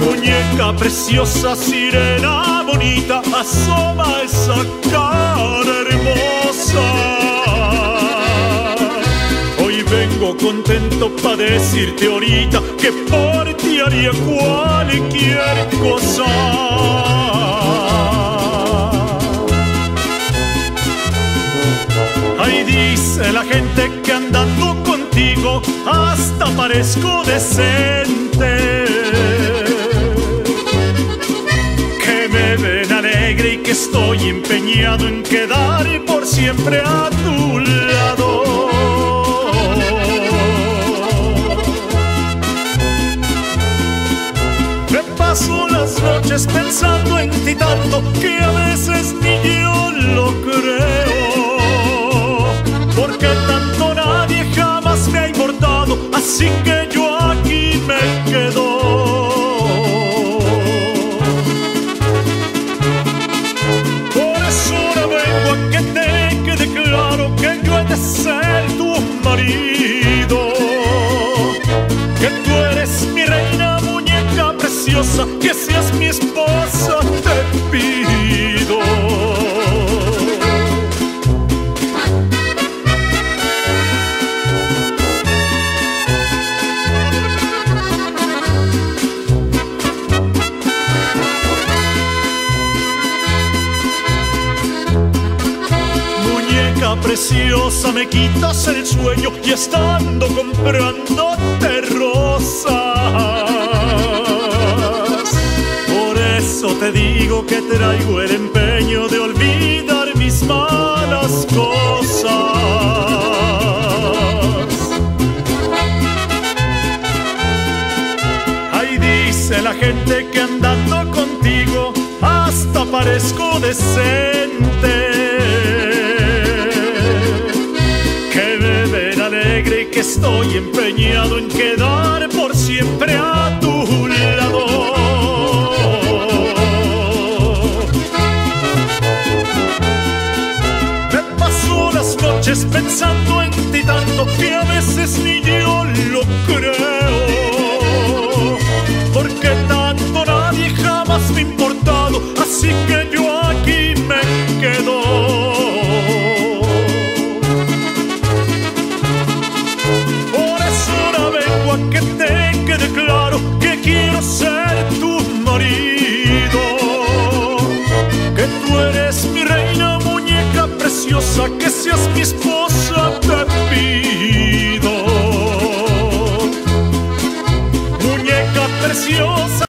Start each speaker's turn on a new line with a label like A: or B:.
A: Muñeca preciosa, sirena bonita, asoma esa cara hermosa. Hoy vengo contento para decirte ahorita que por ti haría cualquier cosa. Ahí dice la gente que andando contigo hasta parezco decente. Que estoy empeñado en quedar por siempre a tu lado. Me paso las noches pensando en ti tanto que a veces ni yo lo creo. Porque tanto nadie jamás me ha importado, así que que seas mi esposa, te pido. Muñeca preciosa, me quitas el sueño y estando comprándote te digo que traigo el empeño de olvidar mis malas cosas. Ahí dice la gente que andando contigo hasta parezco decente. Que me ven alegre y que estoy empeñado en quedar por siempre noches pensando en ti tanto que a veces ni yo lo seas mi esposa, te pido. Muñeca preciosa,